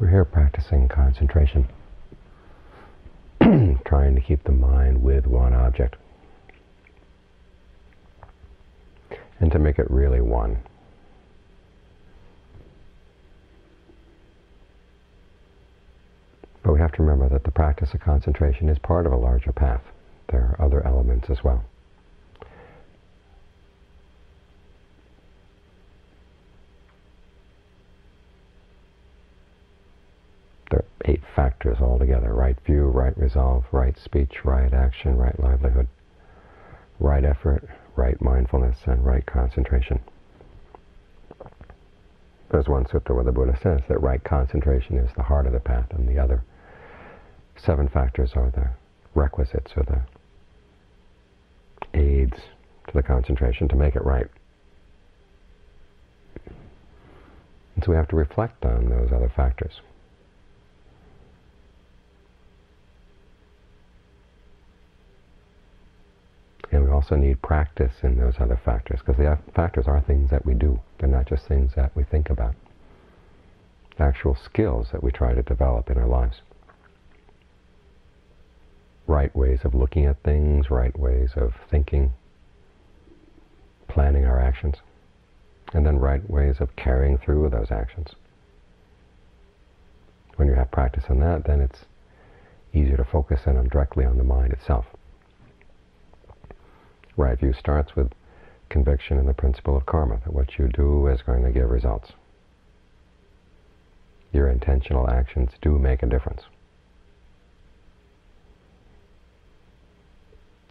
We're here practicing concentration, trying to keep the mind with one object, and to make it really one. But we have to remember that the practice of concentration is part of a larger path. There are other elements as well. Factors altogether right view, right resolve, right speech, right action, right livelihood, right effort, right mindfulness, and right concentration. There's one sutta where the Buddha says that right concentration is the heart of the path, and the other seven factors are the requisites or the aids to the concentration to make it right. And so we have to reflect on those other factors. And we also need practice in those other factors, because the factors are things that we do. They're not just things that we think about. Actual skills that we try to develop in our lives. Right ways of looking at things, right ways of thinking, planning our actions, and then right ways of carrying through those actions. When you have practice in that, then it's easier to focus in on directly on the mind itself. Right view starts with conviction in the principle of karma, that what you do is going to give results. Your intentional actions do make a difference.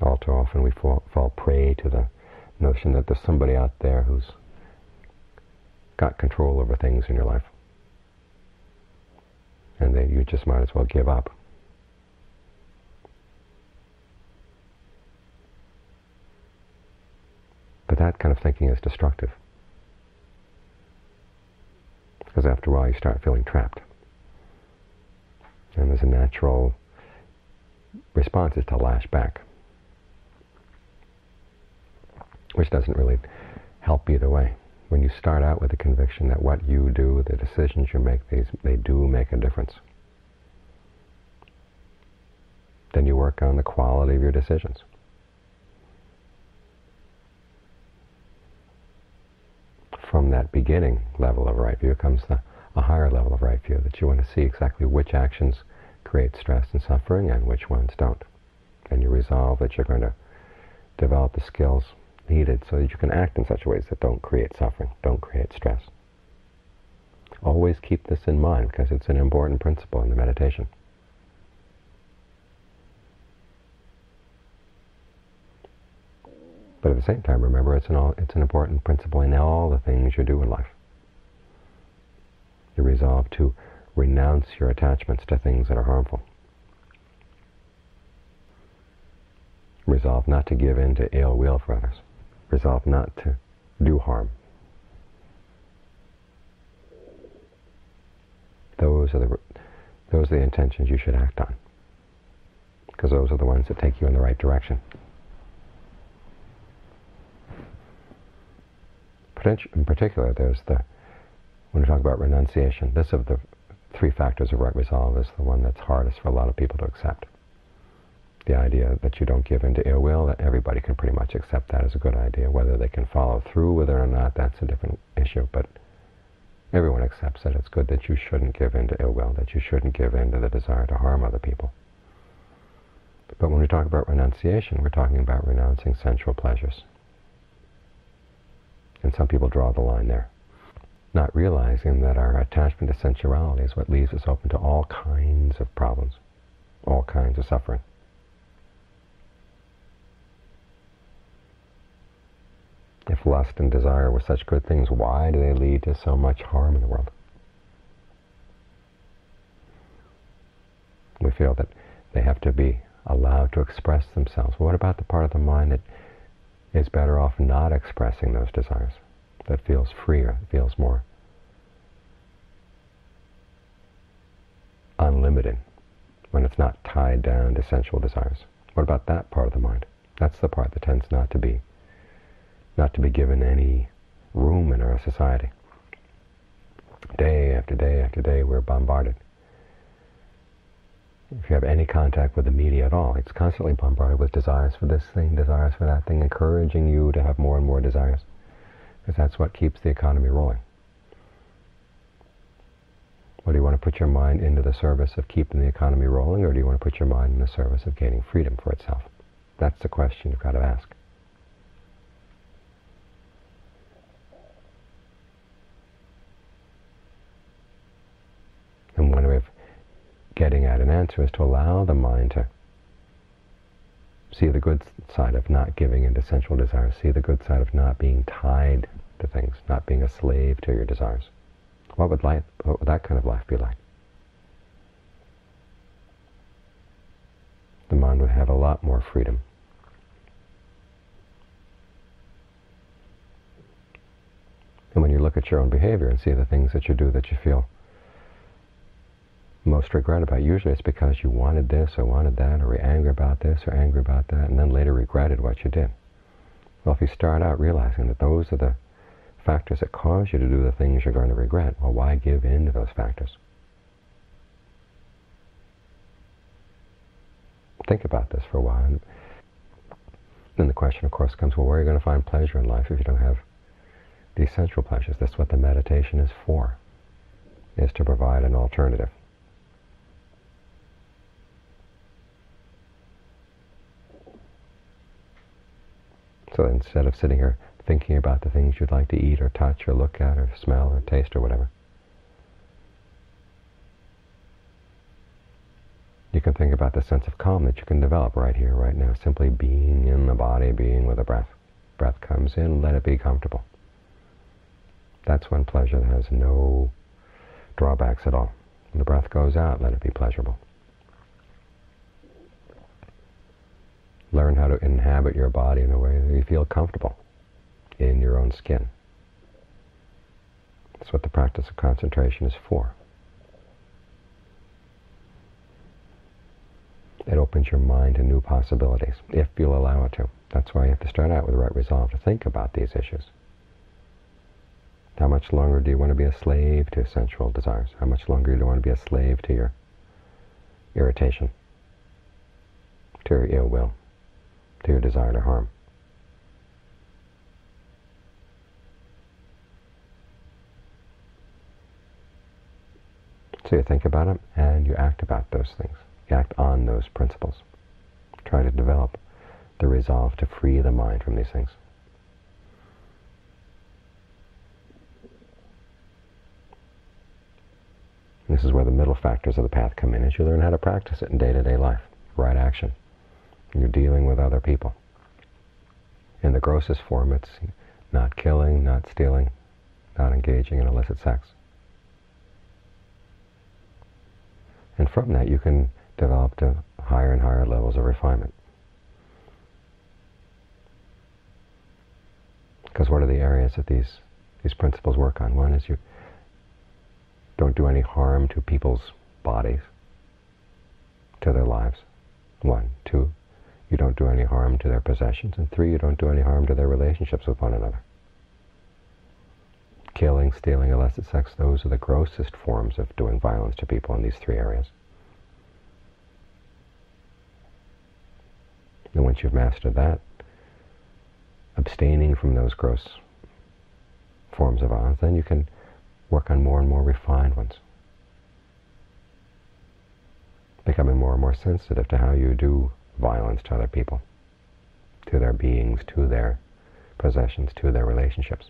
All too often we fall, fall prey to the notion that there's somebody out there who's got control over things in your life. And that you just might as well give up. But that kind of thinking is destructive. Because after a while you start feeling trapped. And there's a natural response is to lash back. Which doesn't really help either way. When you start out with the conviction that what you do, the decisions you make, these, they do make a difference. Then you work on the quality of your decisions. from that beginning level of right view comes the, a higher level of right view, that you want to see exactly which actions create stress and suffering and which ones don't. And you resolve that you're going to develop the skills needed so that you can act in such ways that don't create suffering, don't create stress. Always keep this in mind because it's an important principle in the meditation. But at the same time, remember, it's an, all, it's an important principle in all the things you do in life. You resolve to renounce your attachments to things that are harmful. Resolve not to give in to ill will for others. Resolve not to do harm. Those are the those are the intentions you should act on, because those are the ones that take you in the right direction. In particular, there's the, when we talk about renunciation, this of the three factors of right resolve is the one that's hardest for a lot of people to accept. The idea that you don't give in to ill will, that everybody can pretty much accept that as a good idea. Whether they can follow through with it or not, that's a different issue. But everyone accepts that it's good that you shouldn't give in to ill will, that you shouldn't give in to the desire to harm other people. But when we talk about renunciation, we're talking about renouncing sensual pleasures. And some people draw the line there, not realizing that our attachment to sensuality is what leaves us open to all kinds of problems, all kinds of suffering. If lust and desire were such good things, why do they lead to so much harm in the world? We feel that they have to be allowed to express themselves. what about the part of the mind that is better off not expressing those desires. That feels freer, feels more unlimited when it's not tied down to sensual desires. What about that part of the mind? That's the part that tends not to be not to be given any room in our society. Day after day after day, we're bombarded. If you have any contact with the media at all, it's constantly bombarded with desires for this thing, desires for that thing, encouraging you to have more and more desires. Because that's what keeps the economy rolling. Or do you want to put your mind into the service of keeping the economy rolling, or do you want to put your mind in the service of gaining freedom for itself? That's the question you've got to ask. And one way of at an answer is to allow the mind to see the good side of not giving into sensual desires, see the good side of not being tied to things, not being a slave to your desires. What would life, what would that kind of life be like? The mind would have a lot more freedom. And when you look at your own behavior and see the things that you do that you feel most regret about, usually it's because you wanted this or wanted that, or angry about this or angry about that, and then later regretted what you did. Well, if you start out realizing that those are the factors that cause you to do the things you're going to regret, well, why give in to those factors? Think about this for a while. And then the question, of course, comes, well, where are you going to find pleasure in life if you don't have the sensual pleasures? That's what the meditation is for, is to provide an alternative. So instead of sitting here thinking about the things you'd like to eat or touch or look at or smell or taste or whatever. You can think about the sense of calm that you can develop right here, right now, simply being in the body, being with the breath. Breath comes in, let it be comfortable. That's when pleasure has no drawbacks at all. When the breath goes out, let it be pleasurable. Learn how to inhabit your body in a way that you feel comfortable in your own skin. That's what the practice of concentration is for. It opens your mind to new possibilities, if you'll allow it to. That's why you have to start out with the right resolve to think about these issues. How much longer do you want to be a slave to sensual desires? How much longer do you want to be a slave to your irritation, to your ill will, to your desire to harm? So you think about them and you act about those things. You act on those principles. Try to develop the resolve to free the mind from these things. This is where the middle factors of the path come in, as you learn how to practice it in day-to-day -day life, right action. You're dealing with other people. In the grossest form, it's not killing, not stealing, not engaging in illicit sex. And from that you can develop to higher and higher levels of refinement. Because what are the areas that these, these principles work on? One is you don't do any harm to people's bodies, to their lives. One. Two, you don't do any harm to their possessions. And three, you don't do any harm to their relationships with one another. Killing, stealing, illicit sex, those are the grossest forms of doing violence to people in these three areas. And once you've mastered that, abstaining from those gross forms of violence, then you can work on more and more refined ones. Becoming more and more sensitive to how you do violence to other people, to their beings, to their possessions, to their relationships.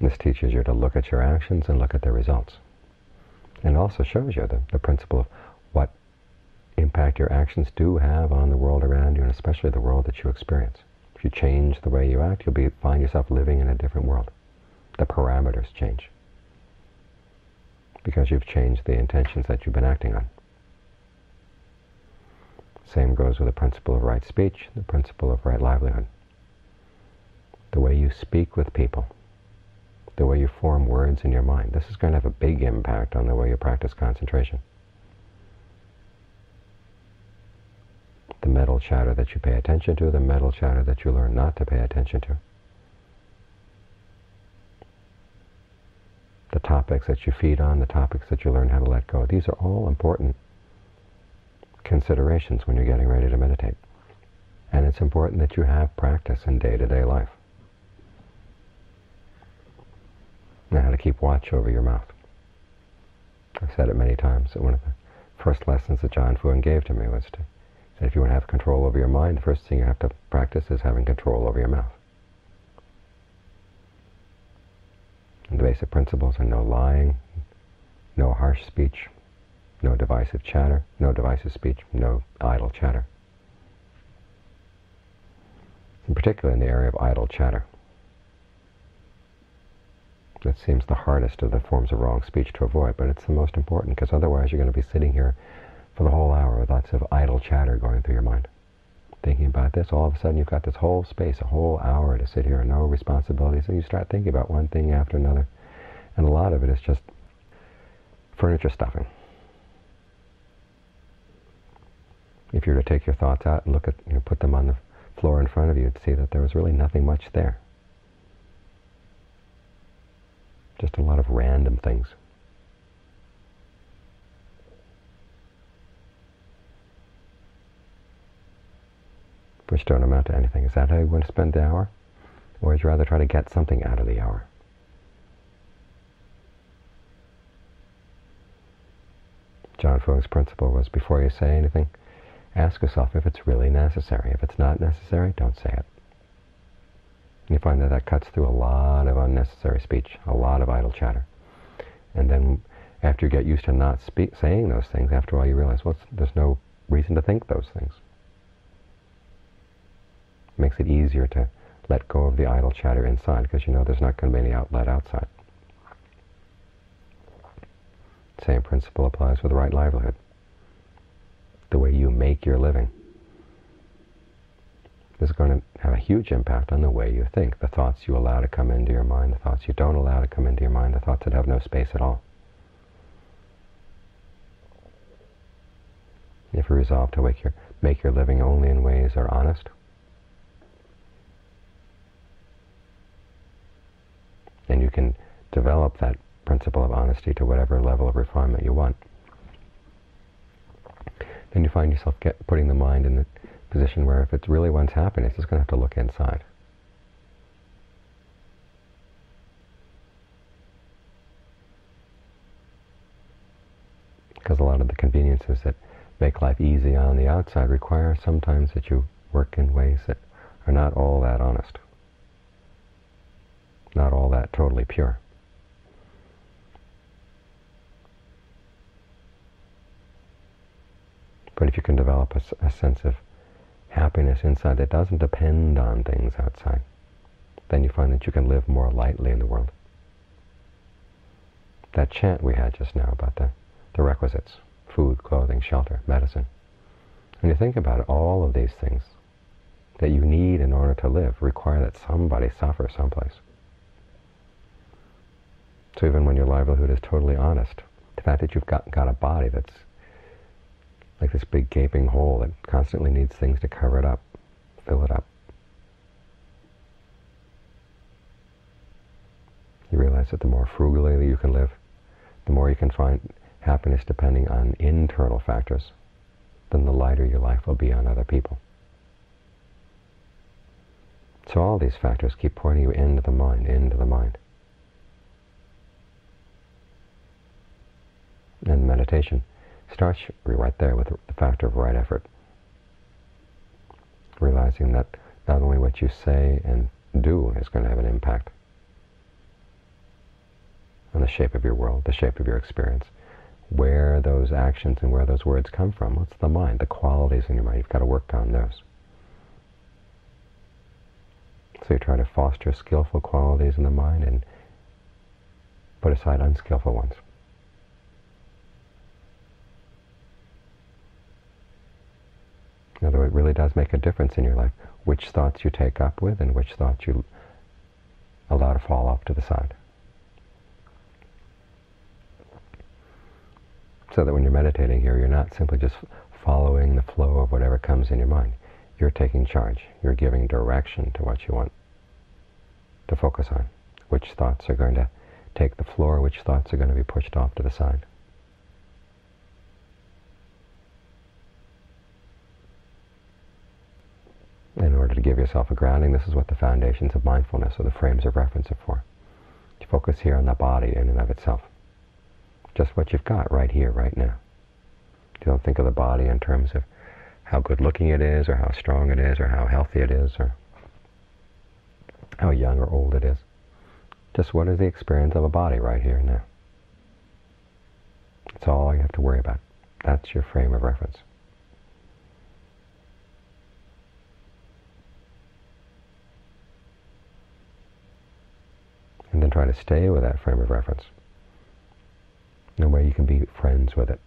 This teaches you to look at your actions and look at their results. And also shows you the, the principle of what impact your actions do have on the world around you, and especially the world that you experience. If you change the way you act, you'll be, find yourself living in a different world. The parameters change because you've changed the intentions that you've been acting on. Same goes with the principle of right speech, the principle of right livelihood. The way you speak with people, the way you form words in your mind. This is going to have a big impact on the way you practice concentration. The mental chatter that you pay attention to, the mental chatter that you learn not to pay attention to. Topics that you feed on, the topics that you learn how to let go. These are all important considerations when you're getting ready to meditate. And it's important that you have practice in day-to-day life. Now how to keep watch over your mouth. I've said it many times one of the first lessons that Ajaan Fuang gave to me was to if you want to have control over your mind, the first thing you have to practice is having control over your mouth. The basic principles are no lying, no harsh speech, no divisive chatter, no divisive speech, no idle chatter. In particular in the area of idle chatter. That seems the hardest of the forms of wrong speech to avoid, but it's the most important because otherwise you're going to be sitting here for the whole hour with lots of idle chatter going through your mind. Thinking about this, all of a sudden you've got this whole space, a whole hour to sit here and no responsibilities, and you start thinking about one thing after another. And a lot of it is just furniture stuffing. If you were to take your thoughts out and look at, you know, put them on the floor in front of you, you'd see that there was really nothing much there. Just a lot of random things. Which don't amount to anything. Is that how you want to spend the hour? Or would you rather try to get something out of the hour? Ajaan Fuang's principle was before you say anything, ask yourself if it's really necessary. If it's not necessary, don't say it. You find that that cuts through a lot of unnecessary speech, a lot of idle chatter. And then after you get used to not saying those things, after all you realize, well, there's no reason to think those things. Makes it easier to let go of the idle chatter inside because you know there's not going to be any outlet outside. Same principle applies with the right livelihood. The way you make your living is going to have a huge impact on the way you think, the thoughts you allow to come into your mind, the thoughts you don't allow to come into your mind, the thoughts that have no space at all. If you resolve to make your, make your living only in ways that are honest, and you can develop that principle of honesty to whatever level of refinement you want. Then you find yourself get, putting the mind in the position where if it really wants happiness, it's going to have to look inside. Because a lot of the conveniences that make life easy on the outside require sometimes that you work in ways that are not all that honest, not all that totally pure. But if you can develop a, a sense of happiness inside that doesn't depend on things outside, then you find that you can live more lightly in the world. That chant we had just now about the, the requisites, food, clothing, shelter, medicine. When you think about it, all of these things that you need in order to live require that somebody suffer someplace. So even when your livelihood is totally honest, the fact that you've got, got a body that's like this big gaping hole that constantly needs things to cover it up, fill it up. You realize that the more frugally you can live, the more you can find happiness depending on internal factors, then the lighter your life will be on other people. So all these factors keep pointing you into the mind, into the mind. And meditation starts right there with the factor of right effort. Realizing that not only what you say and do is going to have an impact on the shape of your world, the shape of your experience, where those actions and where those words come from. What's the mind, the qualities in your mind? You've got to work on those. So you try to foster skillful qualities in the mind and put aside unskillful ones. Really does make a difference in your life which thoughts you take up with and which thoughts you allow to fall off to the side. So that when you're meditating here, you're not simply just following the flow of whatever comes in your mind. You're taking charge. You're giving direction to what you want to focus on. Which thoughts are going to take the floor, which thoughts are going to be pushed off to the side. In order to give yourself a grounding, this is what the foundations of mindfulness or the frames of reference are for. To focus here on the body in and of itself. Just what you've got right here, right now. You don't think of the body in terms of how good looking it is, or how strong it is, or how healthy it is, or how young or old it is. Just what is the experience of a body right here and now. That's all you have to worry about. That's your frame of reference. And try to stay with that frame of reference. No way you can be friends with it.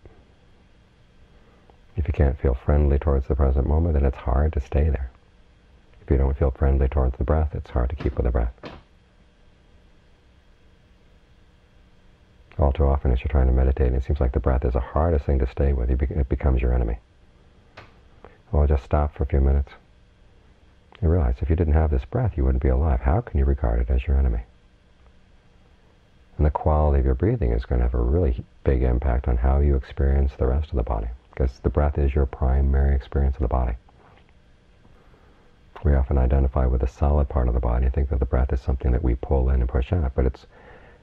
If you can't feel friendly towards the present moment, then it's hard to stay there. If you don't feel friendly towards the breath, it's hard to keep with the breath. All too often as you're trying to meditate, it seems like the breath is the hardest thing to stay with. It becomes your enemy. Well, just stop for a few minutes and realize if you didn't have this breath, you wouldn't be alive. How can you regard it as your enemy? And the quality of your breathing is going to have a really big impact on how you experience the rest of the body, because the breath is your primary experience of the body. We often identify with the solid part of the body and think that the breath is something that we pull in and push out, but it's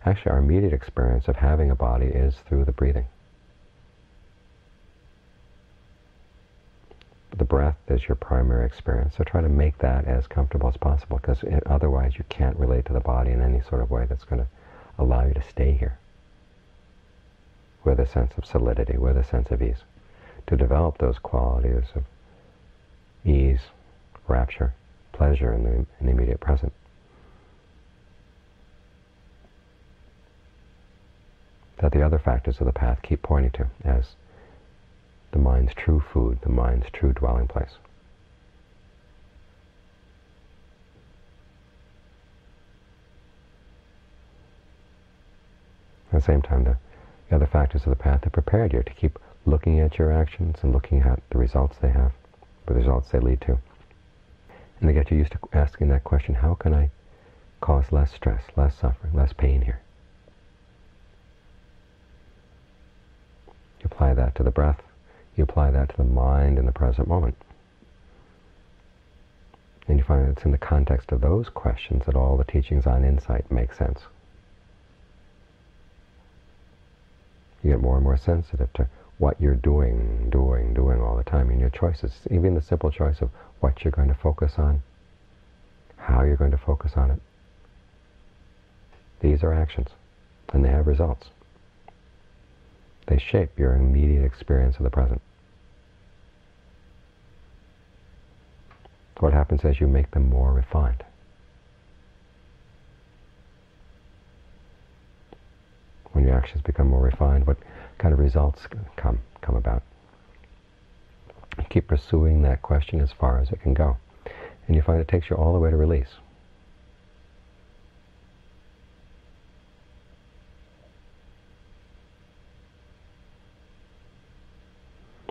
actually our immediate experience of having a body is through the breathing. The breath is your primary experience, so try to make that as comfortable as possible, because otherwise you can't relate to the body in any sort of way that's going to allow you to stay here with a sense of solidity, with a sense of ease. To develop those qualities of ease, rapture, pleasure in the, in the immediate present. That the other factors of the path keep pointing to as the mind's true food, the mind's true dwelling place. At the same time, the, the other factors of the path have prepared you to keep looking at your actions and looking at the results they have, the results they lead to. And they get you used to asking that question, how can I cause less stress, less suffering, less pain here? You apply that to the breath, you apply that to the mind in the present moment. And you find that it's in the context of those questions that all the teachings on insight make sense. You get more and more sensitive to what you're doing, doing, doing all the time in your choices. Even the simple choice of what you're going to focus on, how you're going to focus on it. These are actions, and they have results. They shape your immediate experience of the present. What happens as you make them more refined? When your actions become more refined, what kind of results come come about. Keep pursuing that question as far as it can go. And you find it takes you all the way to release.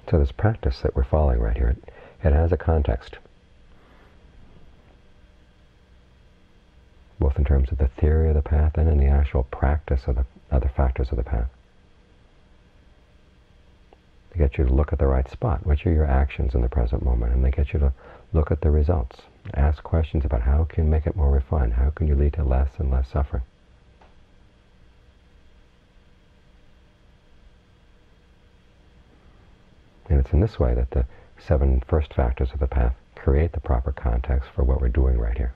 So this practice that we're following right here, it, it has a context. Both in terms of the theory of the path and in the actual practice of the other factors of the path. They get you to look at the right spot. Which are your actions in the present moment? And they get you to look at the results. Ask questions about how can you make it more refined? How can you lead to less and less suffering? And it's in this way that the seven first factors of the path create the proper context for what we're doing right here.